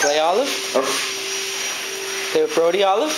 play, Olive? Play with Brody, Olive?